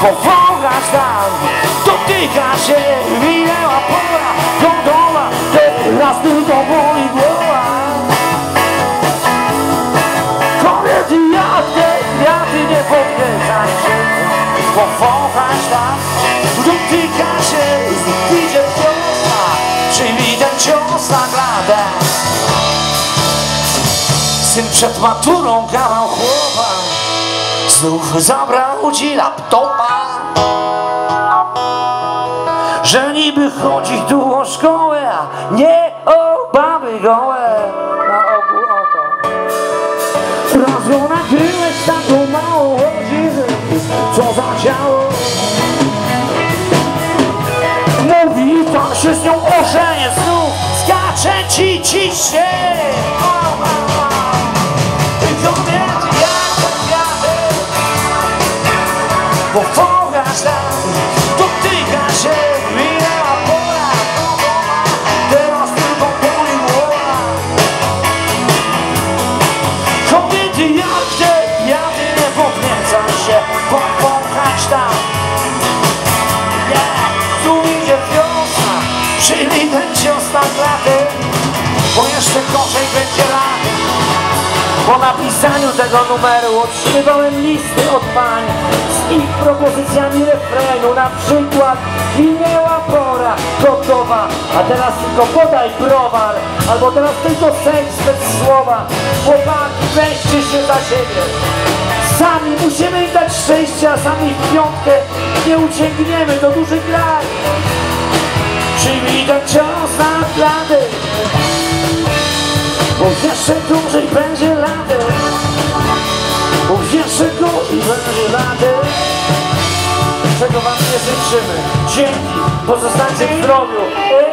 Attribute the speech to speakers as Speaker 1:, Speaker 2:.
Speaker 1: Powąchasz tam, dotyka się, minęła pora Gotowa, teraz tylko boli głowa Kobiety jak te kwiaty nie podkręcaj się. Powąchasz tam, dotyka się, idzie wiosna ten cios na gladę Syn przed maturą kawał chłopa Znów zabrał ci laptopa. Że niby chodzi tu o szkołę A nie o baby gołe. Na ogół o to Raz go nakryłeś taką małą rodzinę Co za ciało Mówi pan się z nią ożenię Znów skacze ci ciśnie Czyli ten cios na klatę Bo jeszcze gorzej będzie lat po napisaniu tego numeru otrzymywałem listy od pań z ich propozycjami refrenu, na przykład minęła pora, gotowa, a teraz tylko podaj browar, albo teraz tylko seks bez słowa, chłopaki weźcie się za siebie. Sami musimy im dać szczęście, a sami w piątkę nie ucięgniemy do dużych kraj. Czyli ten cios na. Bo jeszcze dłużej będzie latem Bo jeszcze dłużej będzie latem Czego wam nie życzymy? Dzięki, pozostańcie w zdrowiu